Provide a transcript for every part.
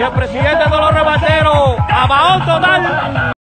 y el presidente de los rebateros, apagón total.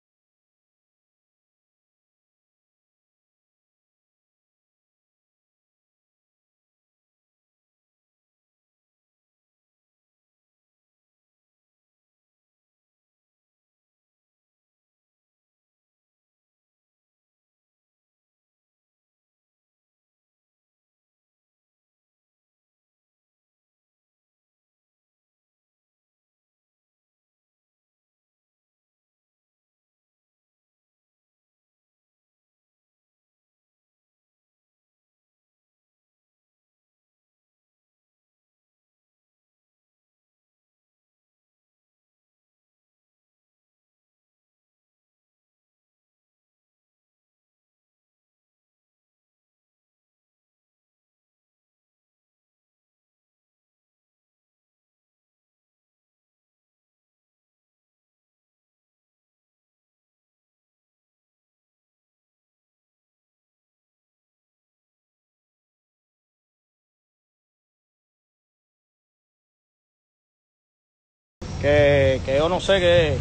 Que, que yo no sé qué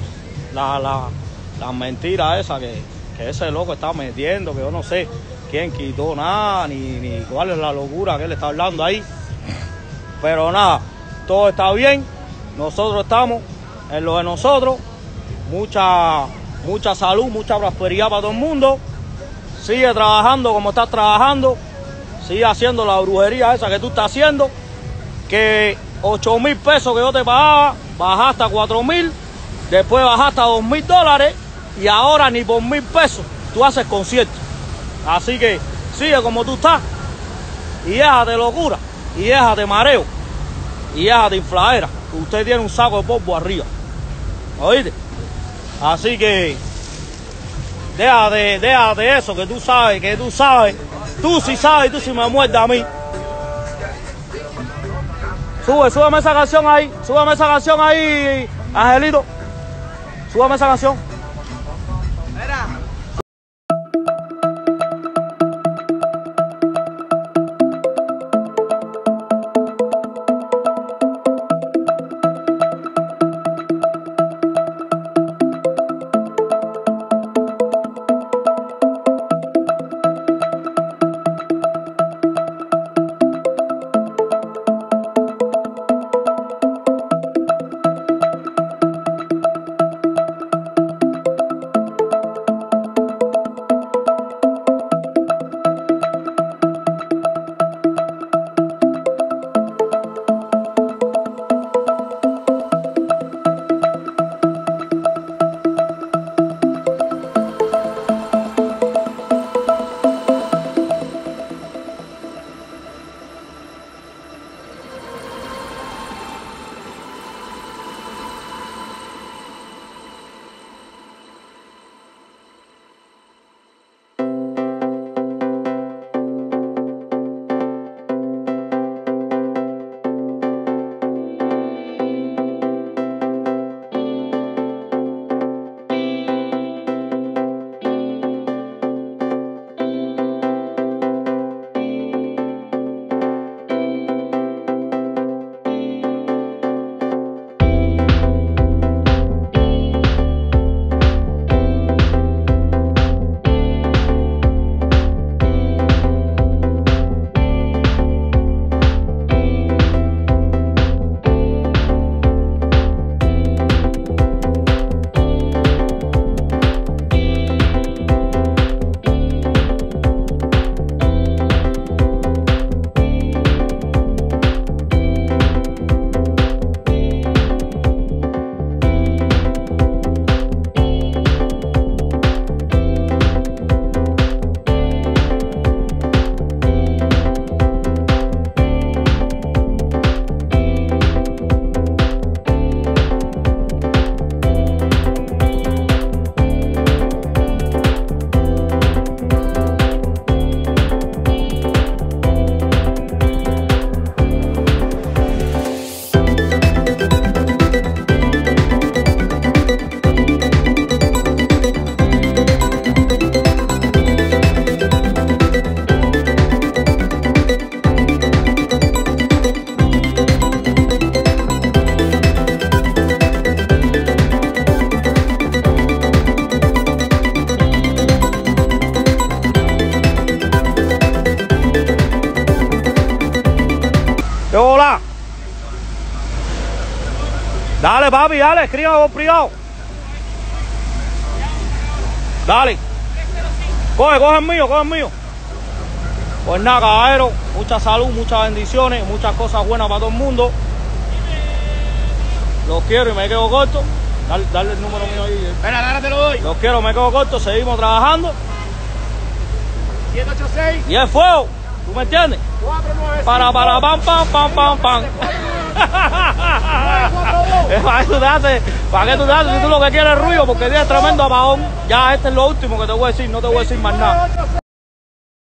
la, la, la mentira esa que, que ese loco está metiendo, que yo no sé quién quitó nada, ni, ni cuál es la locura que él está hablando ahí. Pero nada, todo está bien, nosotros estamos en lo de nosotros, mucha, mucha salud, mucha prosperidad para todo el mundo. Sigue trabajando como estás trabajando, sigue haciendo la brujería esa que tú estás haciendo, que 8 mil pesos que yo te pagaba, bajaste a 4 mil, después bajaste a 2 mil dólares y ahora ni por mil pesos tú haces concierto. Así que sigue como tú estás y déjate locura, y déjate mareo, y déjate infladera. Usted tiene un saco de polvo arriba. ¿Oíste? Así que déjate, déjate eso, que tú sabes, que tú sabes. Tú sí sabes, tú sí me muerdes a mí. Sube, súbeme esa canción ahí, súbeme esa canción ahí, Angelito. Súbeme esa canción. Volar. Dale, papi, dale, escriba por privado. Dale. Coge, coge el mío, coge el mío. Pues nada, caballero, mucha salud, muchas bendiciones, muchas cosas buenas para todo el mundo. Los quiero y me quedo corto. Dale, dale el número mío ahí. Espera, ahora te lo doy. Los quiero, me quedo corto, seguimos trabajando. 786 Y es fuego, ¿tú me entiendes? 495 Para, para, pam, pam, pam, pam, pam. ¿Para qué tú te? ¿Para qué tú te? Si tú lo que quieres es ruido, porque tienes tremendo apagón. Ya este es lo último que te voy a decir, no te voy a decir más nada.